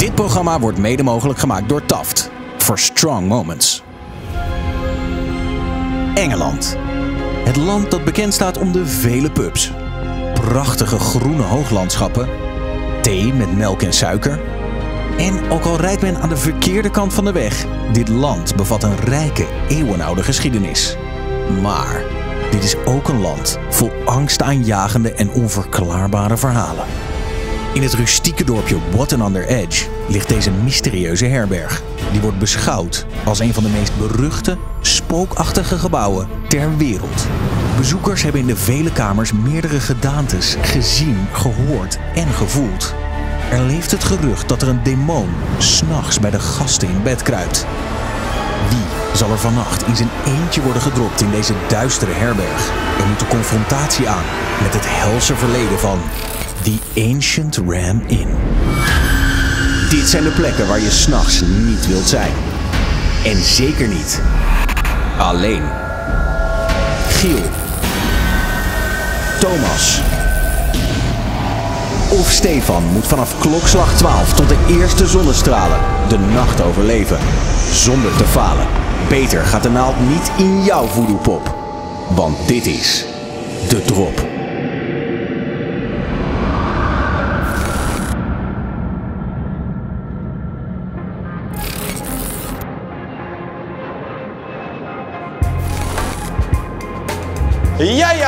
Dit programma wordt mede mogelijk gemaakt door Taft. For strong moments. Engeland. Het land dat bekend staat om de vele pubs. Prachtige groene hooglandschappen. Thee met melk en suiker. En ook al rijdt men aan de verkeerde kant van de weg, dit land bevat een rijke, eeuwenoude geschiedenis. Maar dit is ook een land vol angstaanjagende en onverklaarbare verhalen. In het rustieke dorpje Watton under Edge ligt deze mysterieuze herberg. Die wordt beschouwd als een van de meest beruchte, spookachtige gebouwen ter wereld. Bezoekers hebben in de vele kamers meerdere gedaantes gezien, gehoord en gevoeld. Er leeft het gerucht dat er een demon s'nachts bij de gasten in bed kruipt. Wie zal er vannacht in zijn eentje worden gedropt in deze duistere herberg? Er moet de confrontatie aan met het helse verleden van The Ancient Ram Inn. Dit zijn de plekken waar je s'nachts niet wilt zijn. En zeker niet alleen. Giel. Thomas. Of Stefan moet vanaf klokslag 12 tot de eerste zonnestralen de nacht overleven. Zonder te falen. Beter gaat de naald niet in jouw voodoo-pop. Want dit is de drop.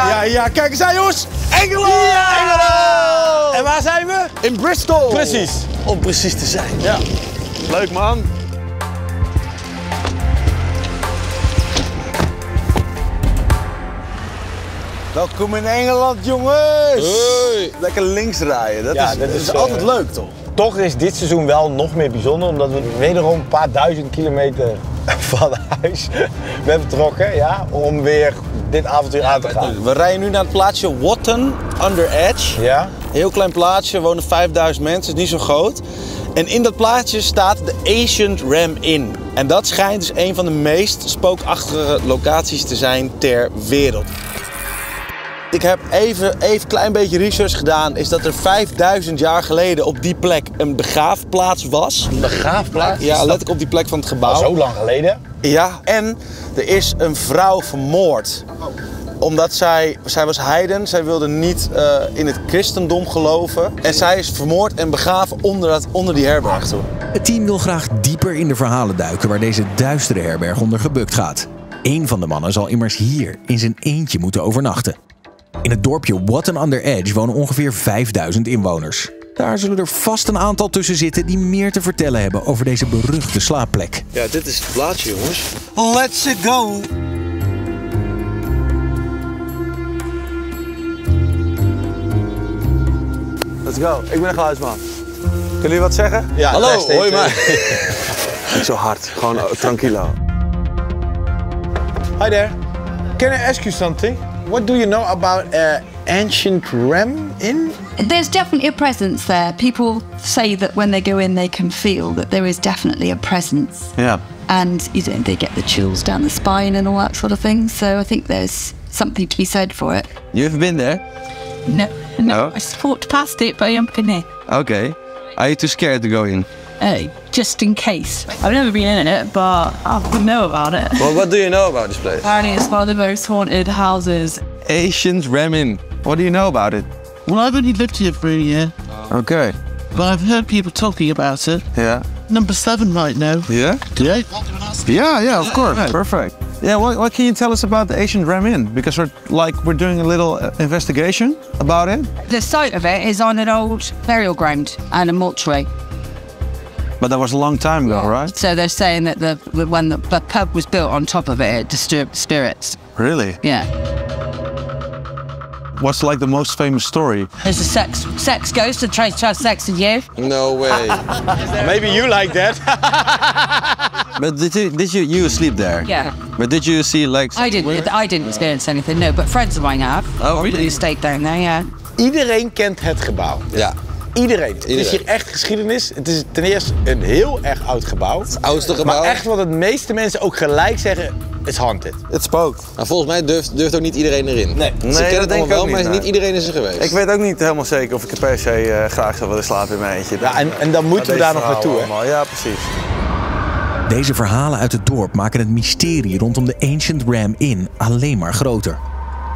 Ja, ja. Kijk eens aan jongens. Engeland! Engeland! En waar zijn we? In Bristol. Precies. Om precies te zijn. Ja. Leuk man. Welkom in Engeland, jongens. Hoi. Lekker links rijden. Dat Ja, is, dat dat is, is eh, altijd leuk, toch? Toch is dit seizoen wel nog meer bijzonder, omdat we wederom een paar duizend kilometer van huis ben vertrokken, ja, om weer dit avontuur aan te gaan. We rijden nu naar het plaatsje Watton Under Edge. Ja? Heel klein plaatsje, er wonen 5000 mensen, is niet zo groot. En in dat plaatsje staat de Ancient Ram Inn. En dat schijnt dus een van de meest spookachtige locaties te zijn ter wereld. Ik heb even een klein beetje research gedaan. Is dat er 5000 jaar geleden op die plek een begraafplaats was. Een begraafplaats? Ja, letterlijk op die plek van het gebouw. Al zo lang geleden. Ja, en er is een vrouw vermoord. Omdat zij, zij was heiden, zij wilde niet eh, in het christendom geloven. En zij is vermoord en begraven onder, dat, onder die herberg toen. Het team wil graag dieper in de verhalen duiken waar deze duistere herberg onder gebukt gaat. Eén van de mannen zal immers hier in zijn eentje moeten overnachten. In het dorpje Watton under Edge wonen ongeveer 5000 inwoners. Daar zullen er vast een aantal tussen zitten die meer te vertellen hebben over deze beruchte slaapplek. Ja, dit is het plaatsje, jongens. Let's go. Let's go. Ik ben een geluidsman. Kunnen jullie wat zeggen? Ja, Hallo, hoi maar. Niet zo hard. Gewoon oh, tranquilo. Hi there. Can I ask you something? What do you know about uh, ancient Rem Inn? There's definitely a presence there. People say that when they go in, they can feel that there is definitely a presence. Ja. And you know, they get the chills down the spine and all that sort of thing. So I think there's something to be said for it. You've been there? No, no, No? I walked past it, but I haven't been in. Okay. Are you too scared to go in? Uh, just in case. I've never been in it, but I would know about it. Well, what do you know about this place? Apparently, it's one of the most haunted houses. Asians Remin. What do you know about it? Well, I've only lived here for a year, Okay. but I've heard people talking about it. Yeah. Number seven right now. Yeah? Yeah. Yeah, yeah, of course. Perfect. Yeah, what, what can you tell us about the Asian Ramin? Because we're like we're doing a little uh, investigation about it. The site of it is on an old burial ground and a mortuary. But that was a long time ago, right? So they're saying that the when the, the pub was built on top of it, it disturbed spirits. Really? Yeah. What's like the most famous story? There's a sex sex ghost that tries to have sex with you. No way. Maybe you like that. But did you did you you sleep there? Yeah. But did you see like I didn't I didn't experience anything, no, but friends of mine have. Oh, really? Who stayed down there, yeah. Iedereen kent het gebouw. Ja. Iedereen. Het is hier echt geschiedenis. Het is ten eerste een heel erg oud gebouw. Het oudste gebouw. Maar echt wat de meeste mensen ook gelijk zeggen, is haunted. Het spookt. Nou, volgens mij durft, durft ook niet iedereen erin. Nee. Ze Nee, kennen dat het denk ik allemaal ook wel, niet, maar nee. niet iedereen is er geweest. Ik weet ook niet helemaal zeker of ik er per se eh, graag zou willen slapen in mijn eentje. Ja, en, en dan moeten we daar nog naartoe, hè? allemaal. Ja, precies. Deze verhalen uit het dorp maken het mysterie rondom de Ancient Ram Inn alleen maar groter.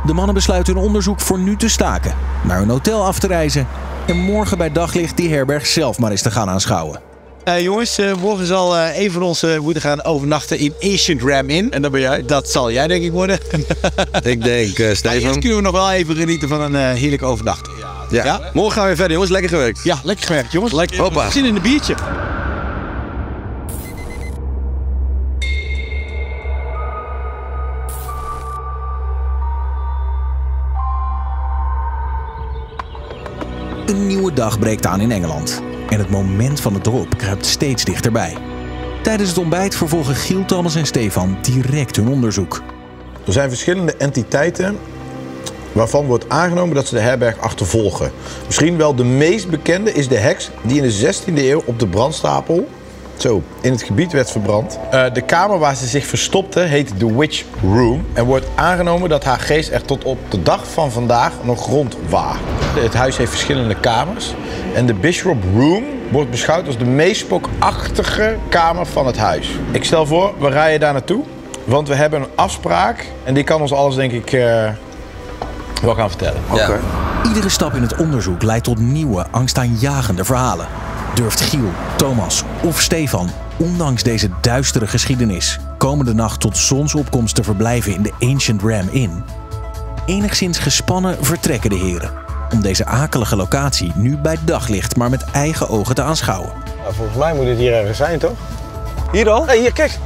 De mannen besluiten hun onderzoek voor nu te staken, naar hun hotel af te reizen en morgen bij daglicht die herberg zelf maar eens te gaan aanschouwen. Eh, jongens, eh, morgen zal eh, een van ons eh, moeten gaan overnachten in Ancient Ram Inn. En dat ben jij. Dat zal jij denk ik worden. Ik denk, uh, Stefan. kunnen we nog wel even genieten van een eh, heerlijke overnachting. Ja. Ja? Morgen gaan we weer verder, jongens. Lekker gewerkt. Ja, lekker gewerkt jongens. Lekker. Hoppa. Zin in een biertje. Een nieuwe dag breekt aan in Engeland en het moment van het dorp kruipt steeds dichterbij. Tijdens het ontbijt vervolgen Giel, Thomas en Stefan direct hun onderzoek. Er zijn verschillende entiteiten waarvan wordt aangenomen dat ze de herberg achtervolgen. Misschien wel de meest bekende is de heks die in de 16e eeuw op de brandstapel zo, in het gebied werd verbrand. Eh, de kamer waar ze zich verstopte heet de Witch Room. En wordt aangenomen dat haar geest er tot op de dag van vandaag nog rondwaart. Het huis heeft verschillende kamers. En de Bishop Room wordt beschouwd als de meest spookachtige kamer van het huis. Ik stel voor, we rijden daar naartoe. Want we hebben een afspraak. En die kan ons alles denk ik eh, wel gaan vertellen. Ja. Iedere stap in het onderzoek leidt tot nieuwe, angstaanjagende verhalen. Durft Giel, Thomas of Stefan, ondanks deze duistere geschiedenis, komende nacht tot zonsopkomst te verblijven in de Ancient Ram Inn? Enigszins gespannen vertrekken de heren, om deze akelige locatie nu bij daglicht maar met eigen ogen te aanschouwen. Nou, volgens mij moet het hier ergens zijn, toch? Hier al? Hier, kijk.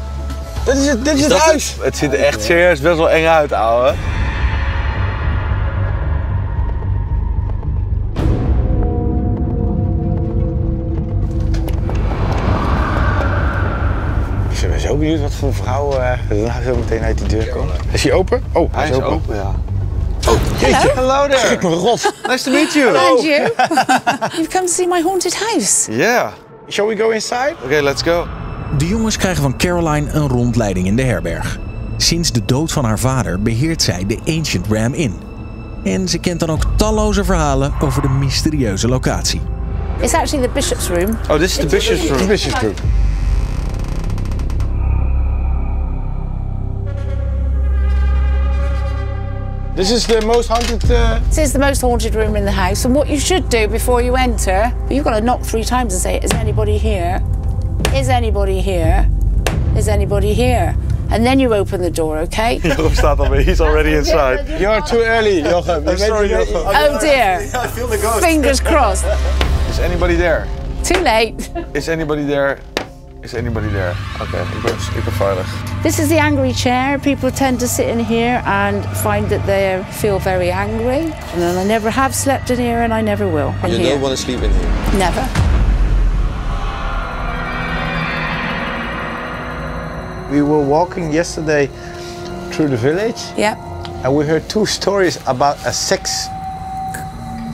Dit is het, dit is het dat huis. Het ziet er echt serieus best wel eng uit, ouwe. Ik ben zo benieuwd wat voor vrouw nou zo meteen uit die deur komt. Is hij open? Oh, hij, Hij is open, ja. Jeetje. Hello there. Schrik me rot. Nice to meet you. And you? You've come to see my haunted house. Yeah. Shall we go inside? Oké, let's go. De jongens krijgen van Caroline een rondleiding in de herberg. Sinds de dood van haar vader beheert zij de Ancient Ram Inn. En ze kent dan ook talloze verhalen over de mysterieuze locatie. It's actually the bishop's room. Oh, this is the bishop's room. Bishop's room. This is the most haunted. Uh... This is the most haunted room in the house. And what you should do before you enter, you've got to knock three times and say, Is anybody here? Is anybody here? Is anybody here? And then you open the door, okay? Jochem staat alweer, he's already inside. You're too early, Jochem. I'm sorry, Jochem. Oh dear. I feel the ghost. Fingers crossed. Is anybody there? Too late. Is anybody there? Is anybody there? Oké, ik, ben, ik ben veilig. This is the angry chair. People tend to sit in here and find that they feel very angry. And I never have slept in here and I never will. You here. don't want to sleep in here. Never. We were walking yesterday through the village Yeah. and we heard two stories about a sex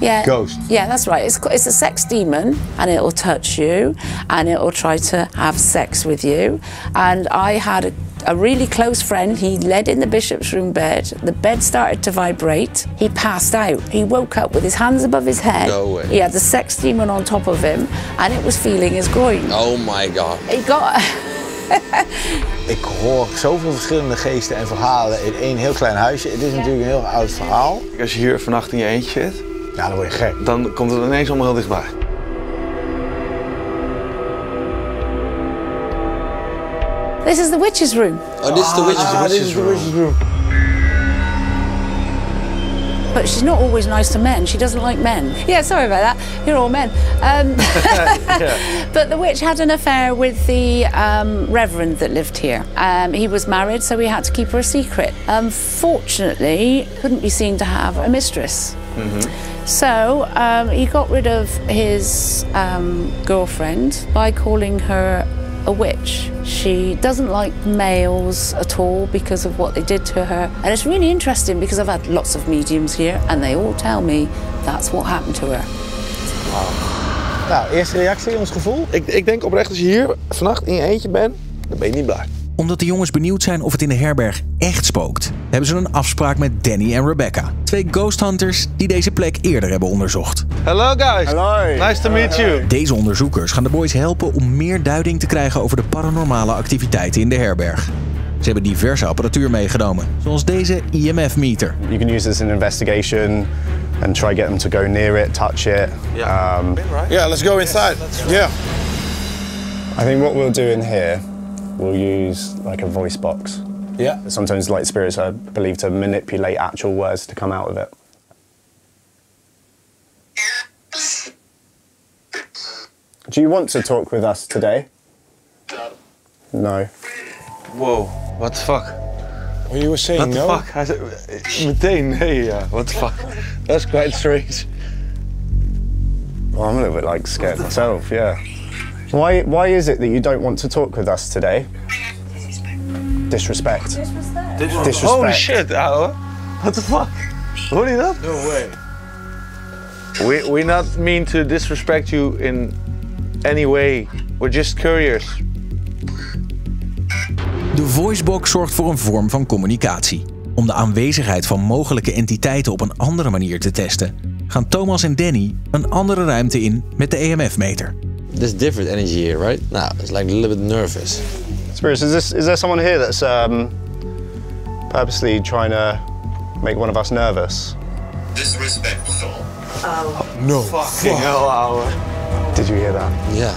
Yeah. Ghost. Yeah, that's right. It's, it's a sex demon and it'll touch you and it'll try to have sex with you. And I had a, a really close friend. He led in the bishop's room bed. The bed started to vibrate. He passed out. He woke up with his hands above his head. No way. He had the sex demon on top of him and it was feeling his groin. Oh my god. He got. Ik hoor zoveel verschillende geesten en verhalen in één heel klein huisje. Het is natuurlijk een heel oud verhaal. Als je hier vannacht in je eentje zit, Ja, dan word je gek. dan komt het ineens allemaal heel dichtbij. This is the witch's room. Oh, this is the witch's Ah, this is the witch's room. But she's not always nice to men. She doesn't like men. Yeah, sorry about that. You're all men. Um, But the witch had an affair with the um, reverend that lived here. Um, he was married, so we had to keep her a secret. Unfortunately, couldn't be seen to have a mistress. So um, he got rid of his um, girlfriend by calling her a witch. She doesn't like males at all because of what they did to her. And it's really interesting because I've had lots of mediums here and they all tell me that's what happened to her. Wow. Nou, eerste reactie, ons gevoel? Ik, ik denk oprecht, als je hier vannacht in je eentje bent, dan ben je niet blij. Omdat de jongens benieuwd zijn of het in de herberg echt spookt, hebben ze een afspraak met Danny en Rebecca. Twee ghost hunters die deze plek eerder hebben onderzocht. Hello guys. Hello. Nice to meet you. Deze onderzoekers gaan de boys helpen om meer duiding te krijgen over de paranormale activiteiten in de herberg. Ze hebben diverse apparatuur meegenomen, zoals deze EMF-meter. You can use this in investigation and try get them to go near it, touch it. Yeah. Um, Yeah, let's go inside. Yeah. I think what we'll do in here, we'll use like a voice box. Yeah. Sometimes like spirits are believed to manipulate actual words to come out of it. Do you want to talk with us today? No. Wow, what the fuck? Well, you were saying What the no. fuck? Hij zei meteen nee, ja. Uh, what the fuck? That's quite strange. Well, I'm a little bit like scared myself, yeah. Why, why is it that you don't want to talk with us today? Disrespect. Disrespect. Holy shit, ouwe. What the fuck? Hoor je dat? No way. We, we not mean to disrespect you in any way. We're just curious. De voicebox zorgt voor een vorm van communicatie. Om de aanwezigheid van mogelijke entiteiten op een andere manier te testen, gaan Thomas en Danny een andere ruimte in met de EMF-meter. There's different energy here, right? Now, it's like a little bit nervous. Spirits, is, this, is there someone here that's um, purposely trying to make one of us nervous? Disrespectful. Oh. No. Fucking hell, ouwe. Did you hear that? Yeah,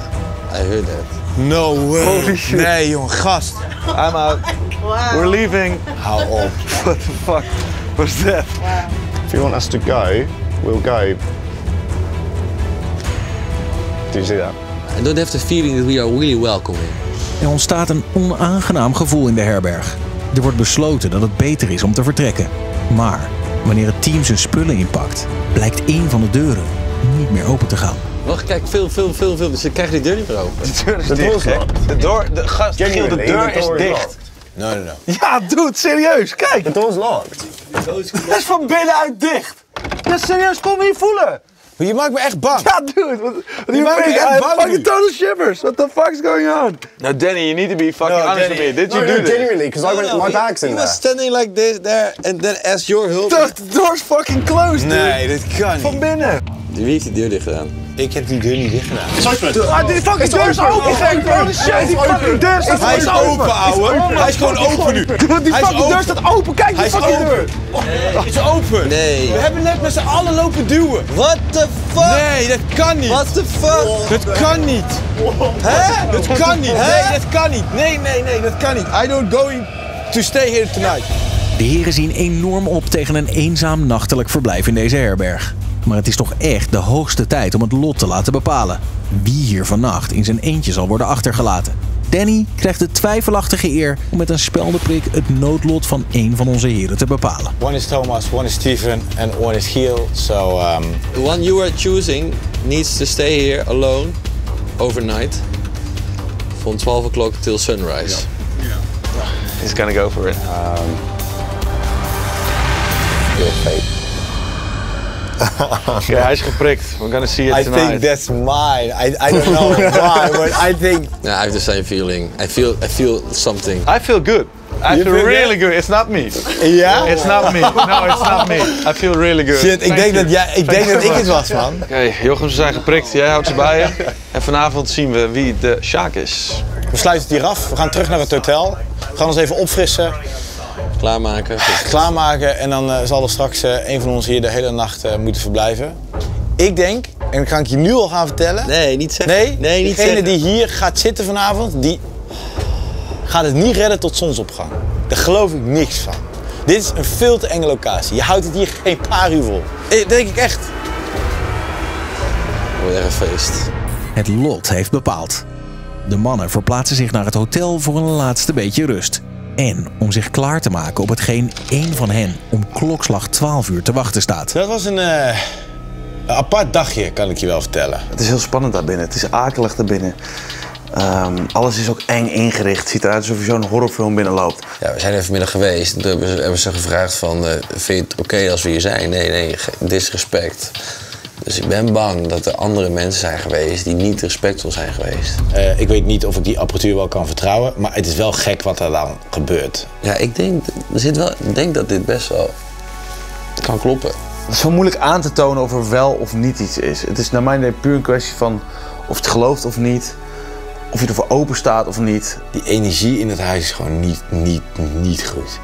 I heard that. No way. Holy shit. Nee, jongen, gast. I'm out. We're leaving. Hou op. What the fuck was that? If you want us to go, we'll go. Do you see that? I don't have the feeling that we are really welcome here. Er ontstaat een onaangenaam gevoel in de herberg. Er wordt besloten dat het beter is om te vertrekken. Maar wanneer het team zijn spullen inpakt, blijkt één van de deuren niet meer open te gaan. Wacht, kijk, veel, veel, veel, veel. Ze krijgen die deur niet meer open. De deur is The dicht, hè? De deur, de gast, Giel, de deur is is dicht. No, no, no. Ja, dude, serieus, kijk. The door's locked. Het is van binnenuit dicht. Ja, serieus, kom hier voelen. Maar je maakt me echt bang. Ja, dude. What, what Je maakt me echt I bang fucking total shivers. What the fuck's going on? No, Danny, you need to be fucking No, honest Danny. with me. Did No, you no, do this? genuinely, because I went, my bag's in He there. was standing like this there and then as your help. The, the door's fucking closed, dude. Nee, dit kan Van niet. binnen. Wie heeft die deur dicht gedaan? Ik heb die deur niet dicht gedaan. Ah, die fucking deur is open, gek. Holy shit, die fucking deur staat Hij is open, ouwe. Hij is gewoon open nu. Die is fucking deur staat open. Kijk Hij die is fucking deur. is open. Nee. We hebben net met z'n allen lopen duwen. What the fuck? Nee, dat kan niet. What the fuck? Dat kan niet. Hè? Dat kan niet. Nee, dat kan niet. Nee, nee, nee, dat kan niet. I don't going to stay here tonight. De heren zien enorm op tegen een eenzaam nachtelijk verblijf in deze herberg. Maar het is toch echt de hoogste tijd om het lot te laten bepalen. Wie hier vannacht in zijn eentje zal worden achtergelaten. Danny krijgt de twijfelachtige eer om met een speldeprik het noodlot van één van onze heren te bepalen. One is Thomas, one is Steven and one is Giel. So, um, The one you are choosing needs to stay here alone overnight. From 12 o'clock till sunrise. He's gonna go for it. Your fate. Ja, hij is geprikt. We're gonna see it I tonight. think that's mine. I, I don't know why, but I think Yeah, I have the same feeling. I feel I feel something. I feel good. I You feel feel really good? good. It's not me. Ja? It's not me. No, it's not me. I feel really good. Shit, ik Thank denk you. dat, jij, ik, Thank denk dat ik het was, man. Oké, Jochem, ze zijn geprikt. Jij houdt ze bij je. En vanavond zien we wie de Sjaak is. We sluiten het hier af. We gaan terug naar het hotel. We gaan ons even opfrissen, Klaarmaken. klaarmaken. En dan eh, zal er straks eh, een van ons hier de hele nacht eh, moeten verblijven. Ik denk, en dat ga ik je nu al gaan vertellen. Nee, niet zeggen. Nee, nee niet degene zeggen. die hier gaat zitten vanavond, die gaat het niet redden tot zonsopgang. Daar geloof ik niks van. Dit is een veel te enge locatie. Je houdt het hier geen paar uur vol. Dat denk ik echt. Wordt echt een feest. Het lot heeft bepaald. De mannen verplaatsen zich naar het hotel voor een laatste beetje rust. En om zich klaar te maken op hetgeen één van hen om klokslag 12 uur te wachten staat. Dat was een, eh, een apart dagje, kan ik je wel vertellen. Het is heel spannend daarbinnen. Het is akelig daarbinnen. Ehm, alles is ook eng ingericht. Het ziet eruit alsof je zo'n horrorfilm binnenloopt. Ja, we zijn er vanmiddag geweest. Toen hebben ze, hebben ze gevraagd van, eh, vind je het oké als we hier zijn? Nee, nee, disrespect. Dus ik ben bang dat er andere mensen zijn geweest die niet respectvol zijn geweest. Eh, ik weet niet of ik die apparatuur wel kan vertrouwen, maar het is wel gek wat er dan gebeurt. Ja, ik denk, er zit wel, ik denk dat dit best wel kan kloppen. Het is wel moeilijk aan te tonen of er wel of niet iets is. Het is naar mijn idee puur een kwestie van of je het gelooft of niet. Of je ervoor open staat of niet. Die energie in het huis is gewoon niet, niet, niet goed.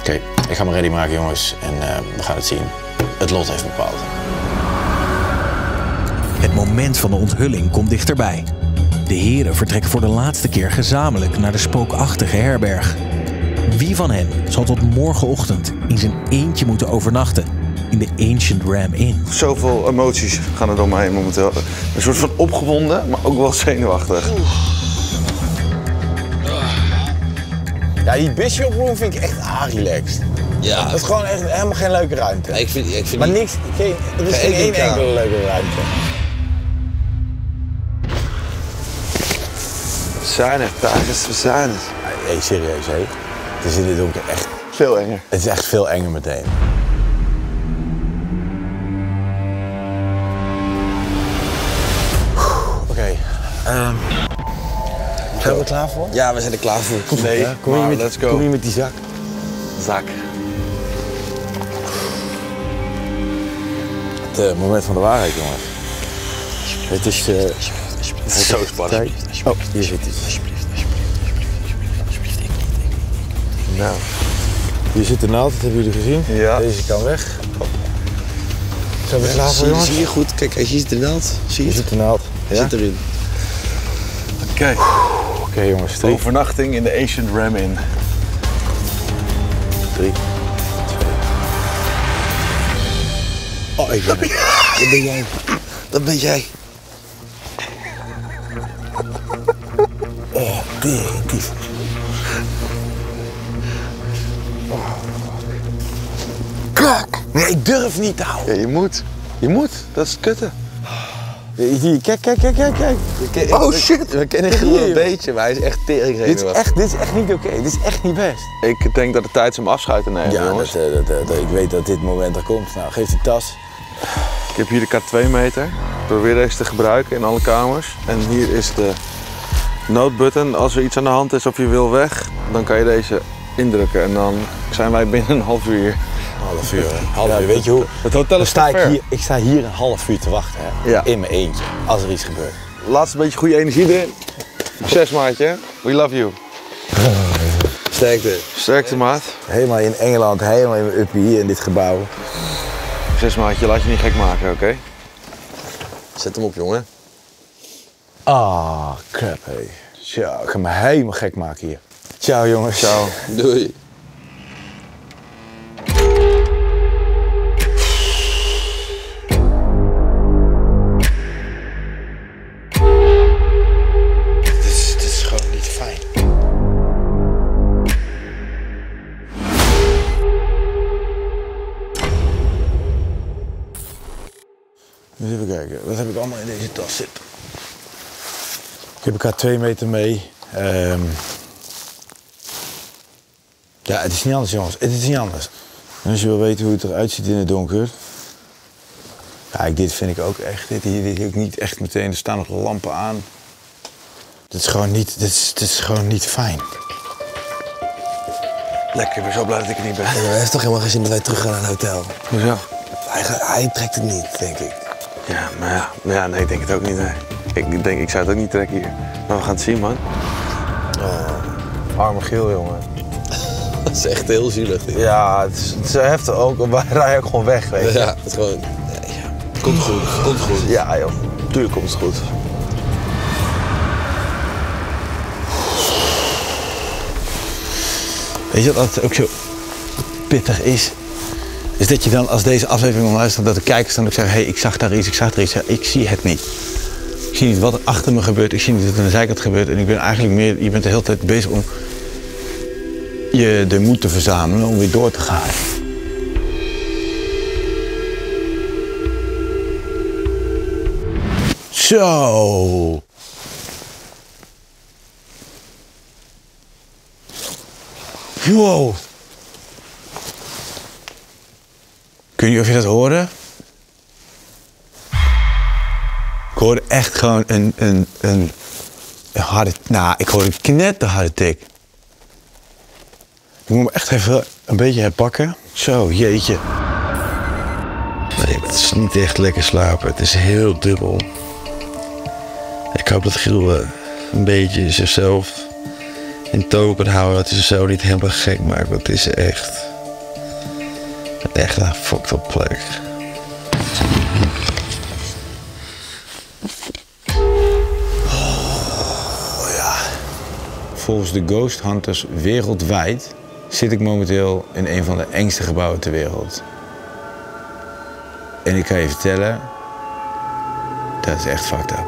Oké, ik ga me ready maken jongens en eh, we gaan het zien. Het lot heeft bepaald. Het moment van de onthulling komt dichterbij. De heren vertrekken voor de laatste keer gezamenlijk naar de spookachtige herberg. Wie van hen zal tot morgenochtend in zijn eentje moeten overnachten in de Ancient Ram Inn? Zoveel emoties gaan er door mij heen momenteel. Een soort van opgewonden, maar ook wel zenuwachtig. Ja, die Bishop Room vind ik echt relaxed. Ja. Dat is gewoon echt helemaal geen leuke ruimte. ik vind, ik vind maar niks, geen, er is Geen één enkele leuke ruimte. Zuinig, Tagus, we zijn het. Nee, serieus hé. Het is in dit donker echt... Veel enger. Het is echt veel enger meteen. Zijn we er klaar voor? Ja, we zijn er klaar voor. Kom, Nee, kom, je maar met, let's go. kom je met die zak? Zak. Het eh, moment van de waarheid, jongens. Het is... eh, Het is zo spannend. Oh, hier zit hij. Nou, hier zit de naald, dat hebben jullie gezien. Ja. Deze kan weg. Zijn we klaar voor, zie, jongens? zie je goed? Kijk, hij ziet de naald. Zie je Hier zit de naald. Ja? Zit erin. Oké. Oké, jongens. Drie, Overnachting in de Ancient Ram Inn. drie, twee. Oh, ik ben het. Dat ben jij. Dat ben jij. Oh, definitief. Kak! Nee, ik durf niet te houden. Ja, je moet. Je moet. Dat is het kutte. Hier, kijk, kijk, kijk, kijk, kijk. Oh shit! We kennen hier, een beetje, maar hij is echt tering Dit is echt, dit is echt niet oké. Dit is echt niet best. Ik denk dat het tijd is om afscheid te nemen, Ja, jongens. dat, eh, dat, eh, dat- ik weet dat dit moment er komt. Nou, geef de tas. Ik heb hier de K2 meter. Probeer deze te gebruiken in alle kamers. En hier is de noodbutton. Als er iets aan de hand is of je wil weg, dan kan je deze indrukken. En dan zijn wij binnen een half uur hier. Half uur? Half Ja, uur. Weet je hoe? Het hotel is sta ik, hier, ik sta hier een half uur te wachten. Hè? Ja. In mijn eentje. Als er iets gebeurt. Laatst een beetje goede energie erin. Succes maatje. We love you. Sterkte. Sterkte maat. Helemaal in Engeland, helemaal in mijn uppie hier in dit gebouw. Succes maatje, laat je niet gek maken, oké? Zet hem op, jongen. Ah, crap, hé. Zo, ik ga me helemaal gek maken hier. Ciao, jongens. Ciao. Doei. Ik heb elkaar twee meter mee. Ehm, ja, het is niet anders, jongens. Het is niet anders. En als je wil weten hoe het eruit ziet in het donker. Kijk, dit vind ik ook echt. Dit hier dit ook niet echt meteen. Er staan nog lampen aan. Dit is gewoon niet, dit is, dit is gewoon niet fijn. Lekker, ik ben zo blij dat ik er niet ben. Hij heeft toch helemaal geen zin dat wij terug gaan naar het hotel? Hoezo? Hij, hij trekt het niet, denk ik. Ja, maar ja, ja, nee, ik denk het ook niet. Nee. Ik, denk, ik zou het ook niet trekken hier. Maar we gaan het zien, man. Arme geel, jongen. Dat is echt heel zielig. dit. Ja, het is, het is heftig ook. Wij rijden ook gewoon weg, weet je. Ja, het is gewoon... Ja, het komt goed, het komt goed. Ja, joh. Tuurlijk komt het goed. Weet je wat ook zo pittig is? Is dat je dan als deze aflevering omluistert, dat de kijkers dan ook zeggen: hé, hey, ik zag daar iets, ik zag daar iets. Ja, ik zie het niet. Zie niet wat er achter me gebeurt, ik zie niet wat er aan de zijkant gebeurt. En ik ben eigenlijk meer, je bent de hele tijd bezig om je de moed te verzamelen om weer door te gaan. Zo. Wow. Weet niet of je dat hoorde. Ik hoorde echt gewoon een, een, een, harde... Nou, ik hoorde een knetterharde tik. Ik moet me echt even een beetje herpakken. Zo, jeetje. Nee, het is niet echt lekker slapen. Het is heel dubbel. Ik hoop dat Giel eh, een beetje zichzelf in toon kan houden. Dat hij zichzelf niet helemaal gek maakt. Want het is echt... Echt een fucked up plek. Volgens de Ghost Hunters wereldwijd zit ik momenteel in een van de engste gebouwen ter wereld. En ik kan je vertellen, dat is echt fucked up.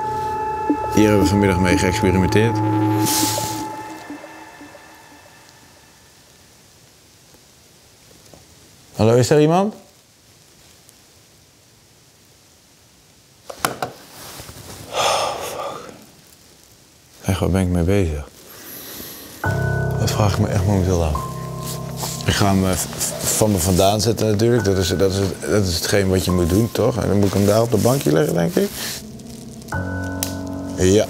Hier hebben we vanmiddag mee geëxperimenteerd. Hallo, is er iemand? Oh, fuck. Echt, waar ben ik mee bezig? Vraag me echt momenteel af. Ik ga hem van me vandaan zetten natuurlijk. Dat is, dat, is, dat is hetgeen wat je moet doen, toch? En dan moet ik hem daar op de bankje leggen, denk ik. Ja.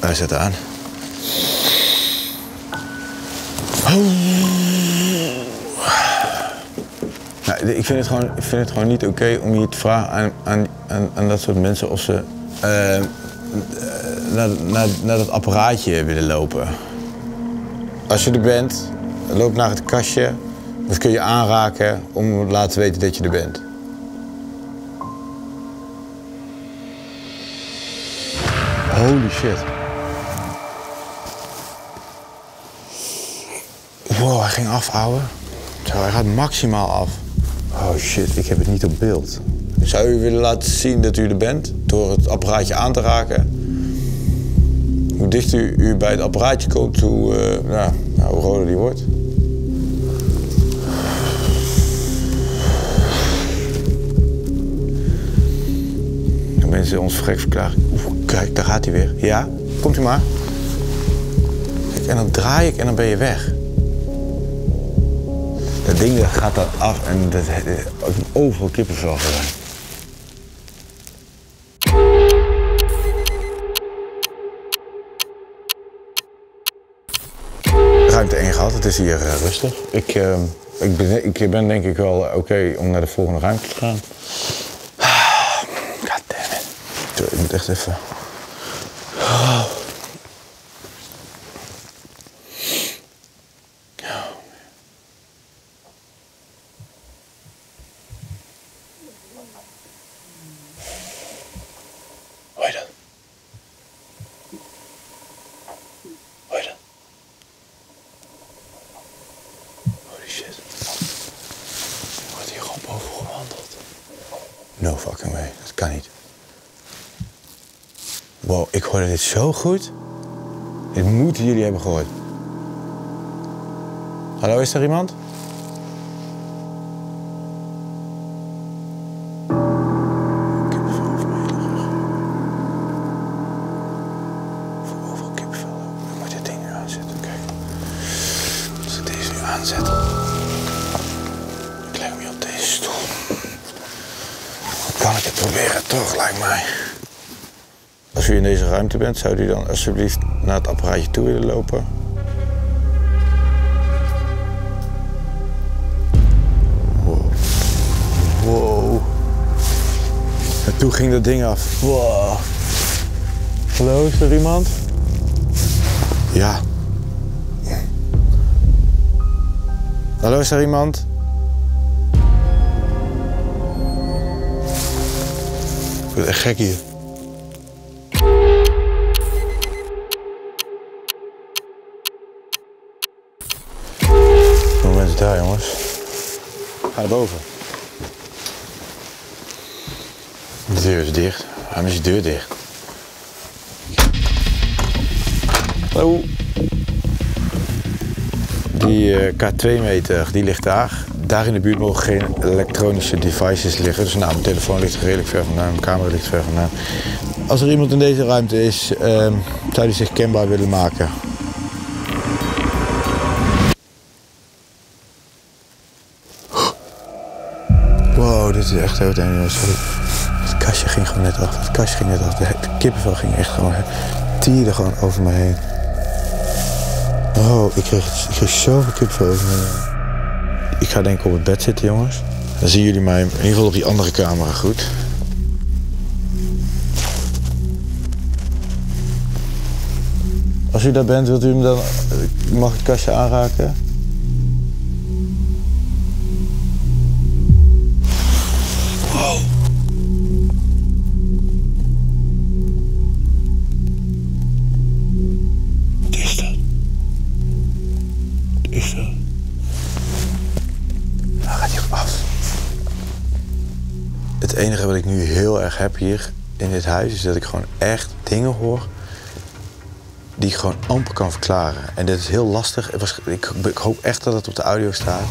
Hij zet aan. Nou, ik, vind het gewoon, vind het gewoon niet oké om je te vragen aan, aan, aan, aan dat soort mensen of ze eh, eh, naar, naar, naar dat apparaatje willen lopen. Als je er bent, loop naar het kastje. Dat kun je aanraken om te laten weten dat je er bent. Holy shit. Wow, hij ging afhouden. Zo, hij gaat maximaal af. Oh shit, ik heb het niet op beeld. Zou u willen laten zien dat u er bent door het apparaatje aan te raken? Hoe dichter u, bij het apparaatje komt, hoe, eh, ja, nou, hoe roder die wordt. Dan mensen ons gek verklaren. Oeh, kijk, daar gaat hij weer. Ja, komt u maar. En dan draai ik en dan ben je weg. Dat ding dat gaat dan af en dat, overal kippenvel gedaan. Is hier eh, rustig. Ik, eh, ik, ben, ik ben denk ik wel eh, oké om naar de volgende ruimte te gaan. God damn it. Ik moet echt even... Oh. Hoor je dat? Hoor je dat? Holy shit. Er wordt hier gewoon boven gewandeld. No fucking way. Dat kan niet. Wow, ik hoorde dit zo goed. Dit moeten jullie hebben gehoord. Hallo, is er iemand? Ik moet dit ding nu aanzetten. Kijk. Als ik deze nu aanzet. Ik hem hier op deze stoel. Dan kan ik het proberen, toch, lijkt mij. Als u in deze ruimte bent, zou u dan alsjeblieft naar het apparaatje toe willen lopen? Wow. En toen ging dat ding af. Wow. Hallo, is er iemand? Ja. Hallo, is er iemand? Ik word echt gek hier. De deur is dicht. Waarom is de deur dicht? Die eh, K2-meter, die ligt daar. Daar in de buurt mogen geen elektronische devices liggen. Dus nou, mijn telefoon ligt redelijk ver vandaan, mijn camera ligt ver vandaan. Als er iemand in deze ruimte is, ehm, zou die zich kenbaar willen maken. Echt en jongens. sorry. Het kastje ging gewoon net af. Het kastje ging net af. De, kippenvel ging echt gewoon... tierde gewoon over me heen. Oh, ik kreeg, ik kreeg zoveel kippenvel over me heen. Ik ga denk ik op het bed zitten, jongens. Dan zien jullie mij in ieder geval op die andere camera goed. Als u daar bent, wilt u hem dan... Mag ik het kastje aanraken? Enige wat ik nu heel erg heb hier in dit huis... is dat ik gewoon echt dingen hoor die ik gewoon amper kan verklaren. En dit is heel lastig. Ik, ik hoop echt dat het op de audio staat.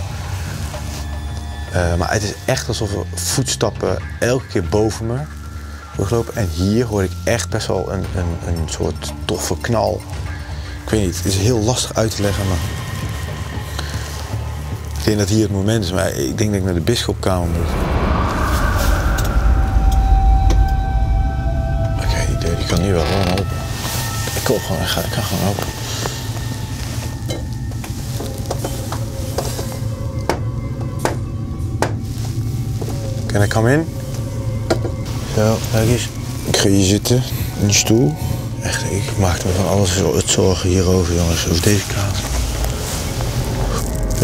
Eh, maar het is echt alsof er voetstappen elke keer boven me doorlopen. En hier hoor ik echt best wel een, een, een soort toffe knal. Ik weet niet, het is heel lastig uit te leggen, maar... Ik denk dat hier het moment is, maar ik denk dat ik naar de bisschopkamer moet. Gewoon, ik ga, ik gewoon open. Can I come in? Zo, kijk eens. Ik ga hier zitten, in de stoel. Echt, ik maakte me van alles het zorgen hierover, jongens. Over deze kaas.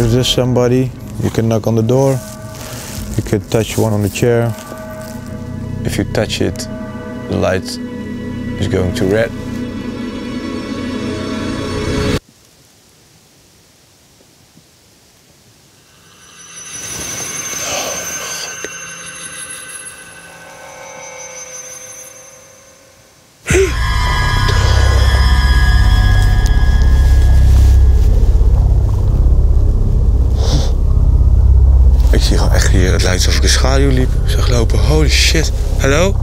Is there somebody? You can knock on the door. You can touch one on the chair. If you touch it, the light is going to red. Holy shit. Hallo?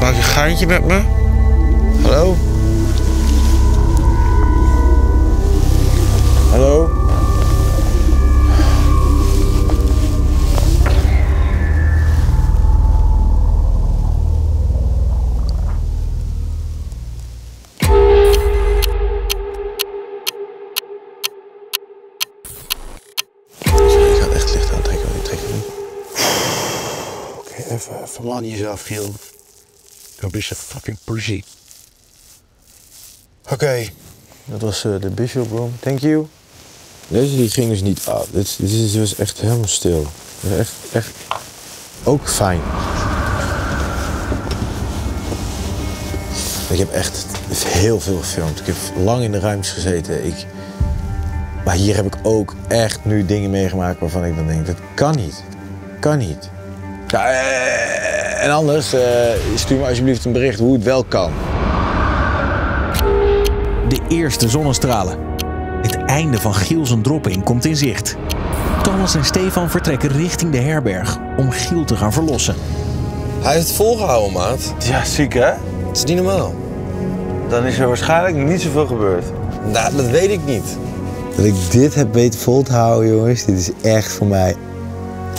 Maak je een geintje met me? Hallo? Jezelf, Giel. Don't be so fucking pushy. Oké, dat was eh, de Bishop Room. Thank you. Deze die ging dus niet af. Dit, dit is dus echt helemaal stil. Dat is Echt, echt ook fijn. Ik heb echt heel veel gefilmd. Ik heb lang in de ruimtes gezeten. Ik, maar hier heb ik ook echt nu dingen meegemaakt waarvan ik dan denk, dat kan niet. Kan niet. Ja, eh, en anders, eh, stuur me alsjeblieft een bericht hoe het wel kan. De eerste zonnestralen. Het einde van Giel zijn dropping komt in zicht. Thomas en Stefan vertrekken richting de herberg om Giel te gaan verlossen. Hij heeft het volgehouden, maat. Ja, ziek hè? Het is niet normaal. Dan is er waarschijnlijk niet zoveel gebeurd. Nou, dat weet ik niet. Dat ik dit heb weten vol te houden, jongens, dit is echt voor mij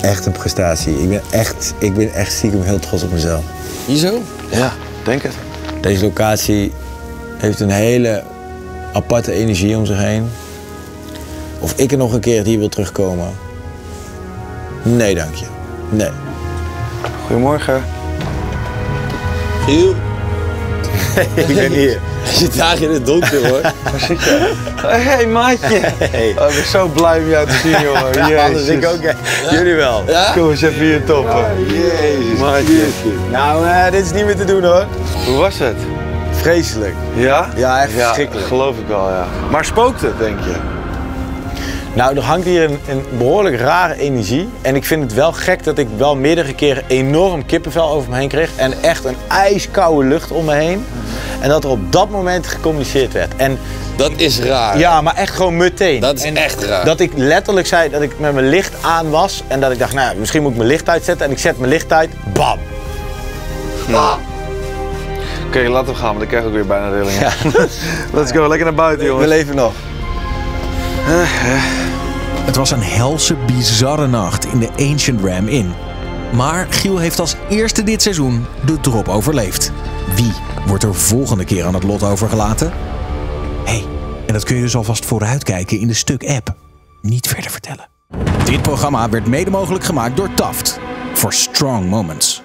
echt een prestatie. Ik ben echt, ik ben echt stiekem heel trots op mezelf. Hier zo? Ja, denk het. Deze locatie heeft een hele aparte energie om zich heen. Of ik er nog een keer hier wil terugkomen? Nee, dank je. Nee. Goedemorgen. Giel. ik ben hier. Je zit daar in het donker, hoor. Waar zit je? Hé, hey, maatje. Oh, ik ben zo blij om jou te zien, jongen. Ja, anders ik ook. hè. Jullie wel. Kom eens even hier toppen. Jezus. Maatje. Nou, eh, dit is niet meer te doen hoor. Hoe was het? Vreselijk. Ja? Ja, echt Ja, verschrikkelijk. geloof ik al, ja. Maar spookt het, denk je? Nou, er hangt hier een, een behoorlijk rare energie. En ik vind het wel gek dat ik wel meerdere keren enorm kippenvel over me heen kreeg. En echt een ijskoude lucht om me heen. En dat er op dat moment gecommuniceerd werd. En Dat is raar. ja, maar echt gewoon meteen. Dat is En echt raar. Dat ik letterlijk zei dat ik met mijn licht aan was. En dat ik dacht, nou, ja, misschien moet ik mijn licht uitzetten. En ik zet mijn licht uit. Bam. Oké, laten we gaan, want ik krijg ook weer bijna rillingen. Let's go, lekker naar buiten, We jongens. leven nog. Het was een helse, bizarre nacht in de Ancient Ram Inn. Maar Giel heeft als eerste dit seizoen de drop overleefd. Wie wordt er volgende keer aan het lot overgelaten? hey, en dat kun je dus alvast vooruitkijken in de Stuk-app. Niet verder vertellen. Dit programma werd mede mogelijk gemaakt door Taft. For strong moments.